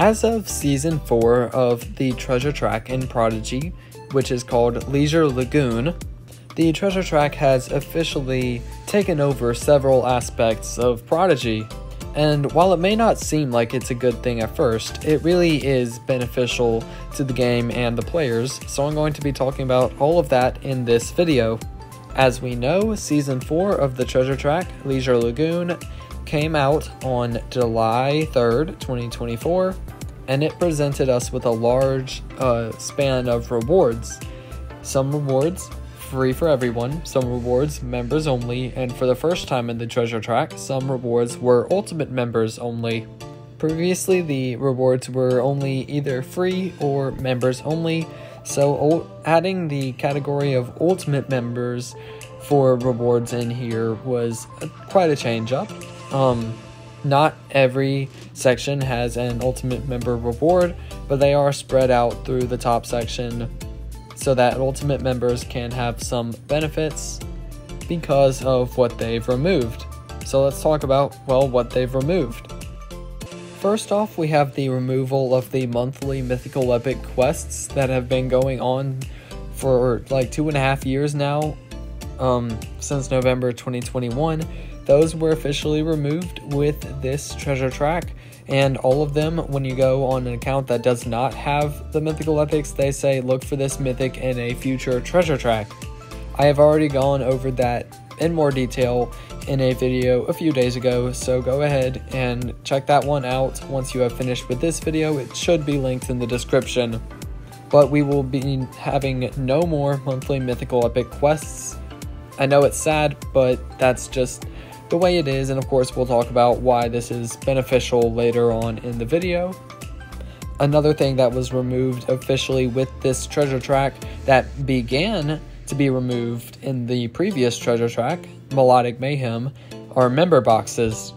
As of season 4 of the Treasure Track in Prodigy, which is called Leisure Lagoon, the Treasure Track has officially taken over several aspects of Prodigy. And while it may not seem like it's a good thing at first, it really is beneficial to the game and the players, so I'm going to be talking about all of that in this video. As we know, Season 4 of the Treasure Track, Leisure Lagoon, came out on July 3rd, 2024, and it presented us with a large uh, span of rewards. Some rewards free for everyone, some rewards members only, and for the first time in the treasure track, some rewards were ultimate members only. Previously, the rewards were only either free or members only, so adding the category of ultimate members for rewards in here was quite a change up. Um, not every section has an ultimate member reward, but they are spread out through the top section so that Ultimate members can have some benefits because of what they've removed. So let's talk about, well, what they've removed. First off, we have the removal of the monthly Mythical Epic quests that have been going on for like two and a half years now, um, since November 2021. Those were officially removed with this treasure track, and all of them, when you go on an account that does not have the mythical epics, they say look for this mythic in a future treasure track. I have already gone over that in more detail in a video a few days ago, so go ahead and check that one out once you have finished with this video. It should be linked in the description. But we will be having no more monthly mythical epic quests. I know it's sad, but that's just the way it is, and of course we'll talk about why this is beneficial later on in the video. Another thing that was removed officially with this treasure track that began to be removed in the previous treasure track, Melodic Mayhem, are member boxes.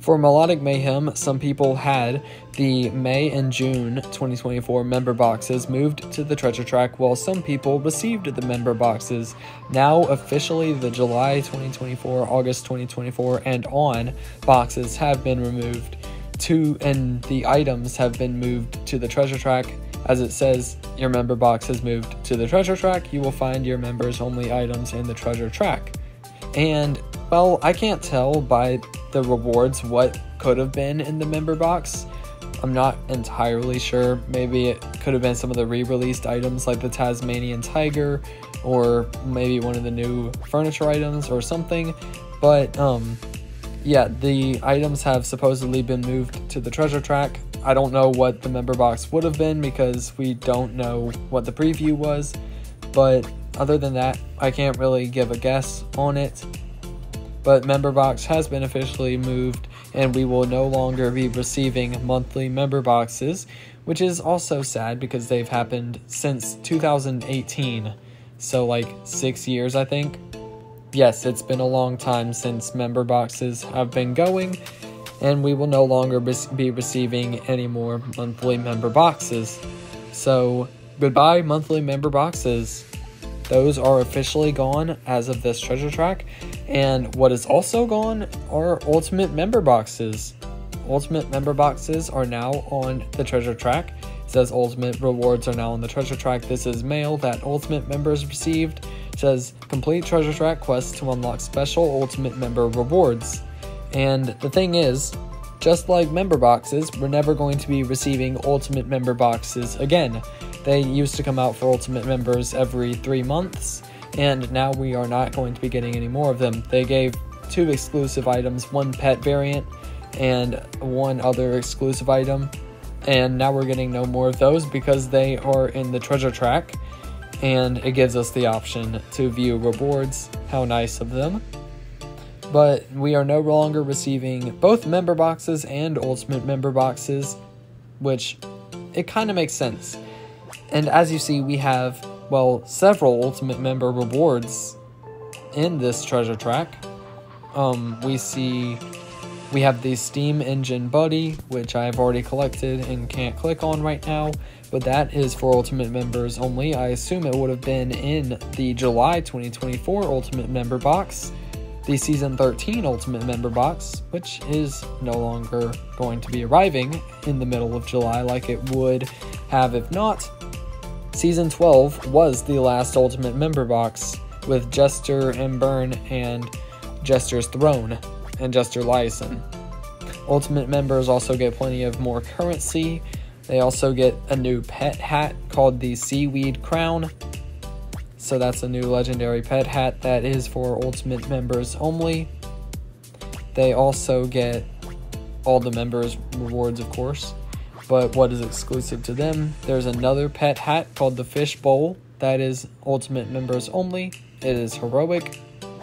For Melodic Mayhem, some people had the May and June 2024 member boxes moved to the treasure track, while some people received the member boxes. Now, officially, the July 2024, August 2024, and on boxes have been removed to, and the items have been moved to the treasure track. As it says, your member box has moved to the treasure track. You will find your members only items in the treasure track. And, well, I can't tell by the rewards what could have been in the member box. I'm not entirely sure. Maybe it could have been some of the re released items like the Tasmanian Tiger or maybe one of the new furniture items or something. But, um, yeah, the items have supposedly been moved to the treasure track. I don't know what the member box would have been because we don't know what the preview was. But other than that, I can't really give a guess on it but member box has been officially moved and we will no longer be receiving monthly member boxes, which is also sad because they've happened since 2018. So, like six years, I think. Yes, it's been a long time since member boxes have been going, and we will no longer be receiving any more monthly member boxes. So, goodbye, monthly member boxes. Those are officially gone as of this treasure track. And what is also gone are ultimate member boxes. Ultimate member boxes are now on the treasure track. It says ultimate rewards are now on the treasure track. This is mail that ultimate members received. It says complete treasure track quests to unlock special ultimate member rewards. And the thing is, just like member boxes, we're never going to be receiving ultimate member boxes again. They used to come out for ultimate members every three months, and now we are not going to be getting any more of them. They gave two exclusive items, one pet variant and one other exclusive item, and now we're getting no more of those because they are in the treasure track, and it gives us the option to view rewards. How nice of them but we are no longer receiving both member boxes and ultimate member boxes, which it kind of makes sense. And as you see, we have, well, several ultimate member rewards in this treasure track. Um, we see we have the Steam Engine Buddy, which I have already collected and can't click on right now, but that is for Ultimate members only. I assume it would have been in the July 2024 Ultimate member box the Season 13 Ultimate Member Box, which is no longer going to be arriving in the middle of July like it would have if not. Season 12 was the last Ultimate Member Box with Jester and Burn and Jester's Throne and Jester Liaison. Ultimate members also get plenty of more currency. They also get a new pet hat called the Seaweed Crown. So that's a new legendary pet hat that is for Ultimate members only. They also get all the members' rewards, of course. But what is exclusive to them? There's another pet hat called the Fish Bowl that is Ultimate members only. It is heroic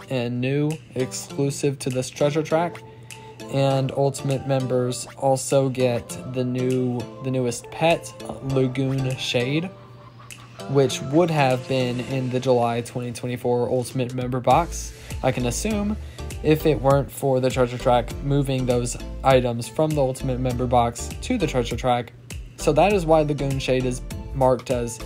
and new, exclusive to this treasure track. And Ultimate members also get the new the newest pet, Lagoon Shade, which would have been in the July 2024 Ultimate member box, I can assume, if it weren't for the treasure track moving those items from the Ultimate member box to the treasure track. So that is why Lagoon Shade is marked as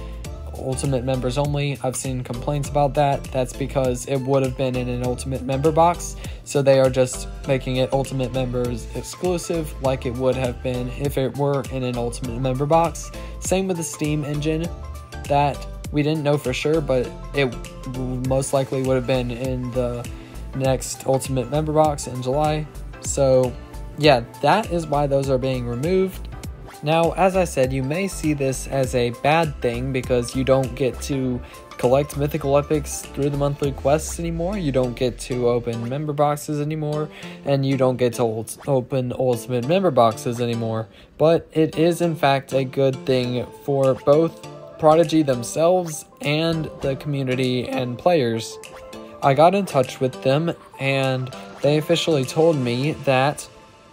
Ultimate members only. I've seen complaints about that. That's because it would have been in an Ultimate member box, so they are just making it Ultimate members exclusive, like it would have been if it were in an Ultimate member box. Same with the Steam engine, that we didn't know for sure, but it most likely would have been in the next Ultimate member box in July. So, yeah, that is why those are being removed. Now, as I said, you may see this as a bad thing because you don't get to collect mythical epics through the monthly quests anymore, you don't get to open member boxes anymore, and you don't get to open ultimate member boxes anymore. But it is, in fact, a good thing for both Prodigy themselves and the community and players. I got in touch with them, and they officially told me that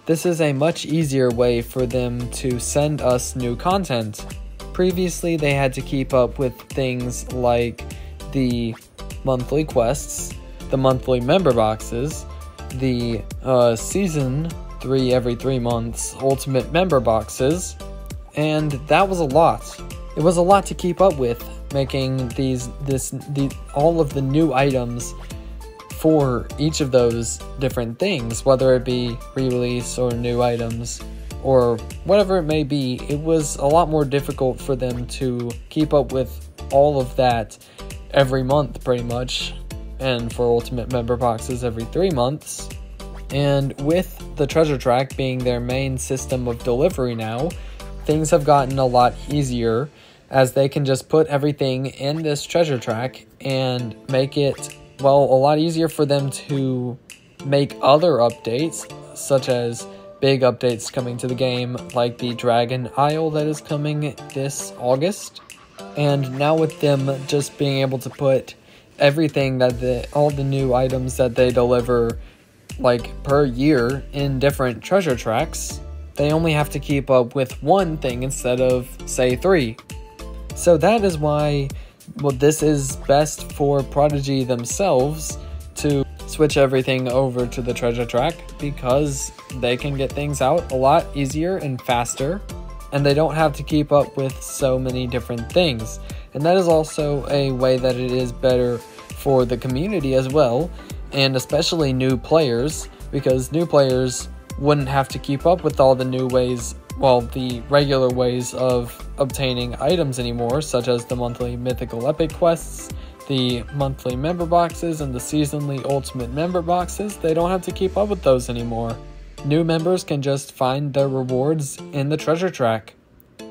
this is a much easier way for them to send us new content. Previously, they had to keep up with things like the monthly quests, the monthly member boxes, the uh, season three every three months ultimate member boxes, and that was a lot. It was a lot to keep up with, making these this the all of the new items for each of those different things, whether it be re release or new items or whatever it may be, it was a lot more difficult for them to keep up with all of that every month, pretty much, and for Ultimate Member Boxes every three months. And with the Treasure Track being their main system of delivery now, things have gotten a lot easier as they can just put everything in this Treasure Track and make it well, a lot easier for them to make other updates, such as big updates coming to the game, like the Dragon Isle that is coming this August. And now with them just being able to put everything that the all the new items that they deliver like per year in different treasure tracks, they only have to keep up with one thing instead of say 3. So that is why well, this is best for Prodigy themselves to switch everything over to the treasure track because they can get things out a lot easier and faster, and they don't have to keep up with so many different things. And that is also a way that it is better for the community as well, and especially new players, because new players wouldn't have to keep up with all the new ways well, the regular ways of obtaining items anymore, such as the monthly mythical epic quests, the monthly member boxes, and the seasonally ultimate member boxes, they don't have to keep up with those anymore. New members can just find their rewards in the treasure track.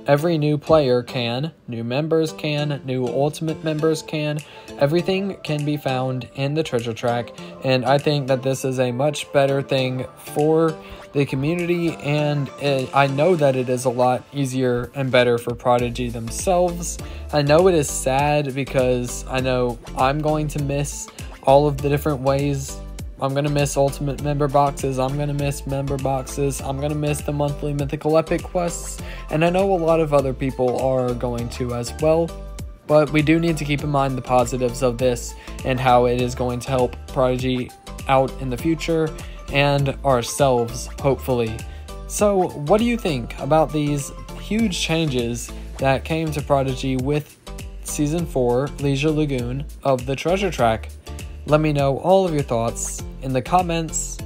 Every new player can, new members can, new ultimate members can. Everything can be found in the treasure track, and I think that this is a much better thing for the community, and it, I know that it is a lot easier and better for Prodigy themselves. I know it is sad because I know I'm going to miss all of the different ways. I'm gonna miss ultimate member boxes, I'm gonna miss member boxes, I'm gonna miss the monthly mythical epic quests, and I know a lot of other people are going to as well. But we do need to keep in mind the positives of this and how it is going to help Prodigy out in the future and ourselves, hopefully. So, what do you think about these huge changes that came to Prodigy with Season 4 Leisure Lagoon of the Treasure Track? Let me know all of your thoughts in the comments